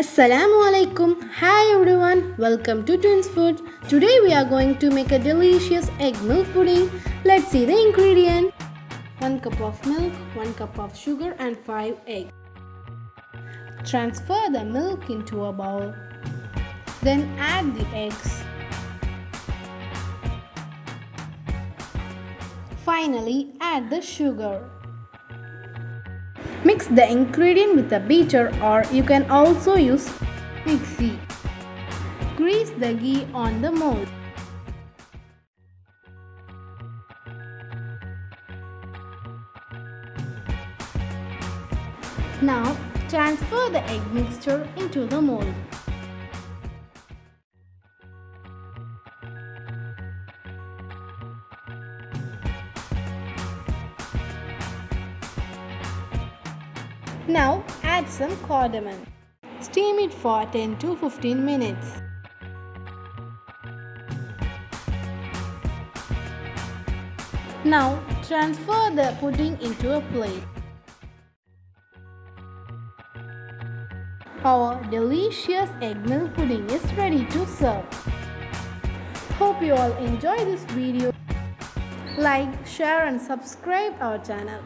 Assalamu alaikum. Hi everyone. Welcome to Twins Food. Today we are going to make a delicious egg milk pudding. Let's see the ingredient. 1 cup of milk, 1 cup of sugar and 5 eggs. Transfer the milk into a bowl. Then add the eggs. Finally add the sugar. Mix the ingredient with a beater or you can also use mixie. Grease the ghee on the mold. Now transfer the egg mixture into the mold. Now add some cardamom. Steam it for 10 to 15 minutes. Now transfer the pudding into a plate. Our delicious egg milk pudding is ready to serve. Hope you all enjoy this video. Like, share and subscribe our channel.